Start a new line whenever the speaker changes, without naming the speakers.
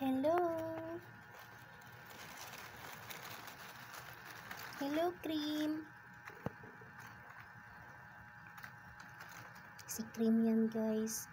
Hello. Hello, Cream. Si Cream yan, guys.